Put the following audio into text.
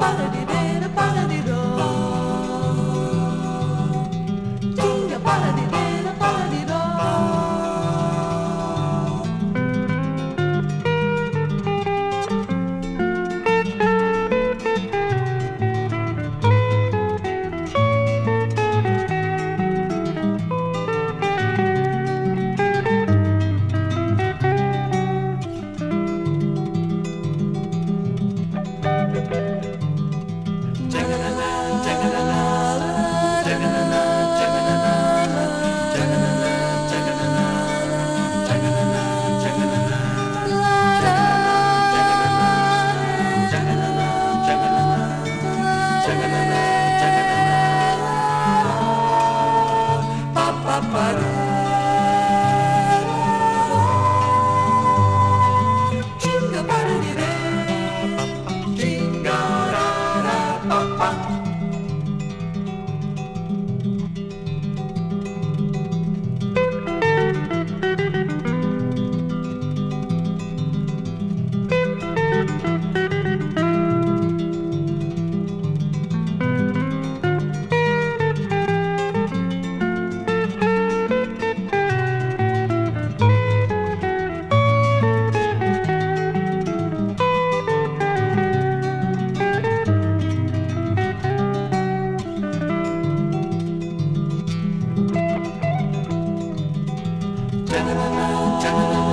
parody Oh, oh. da da da da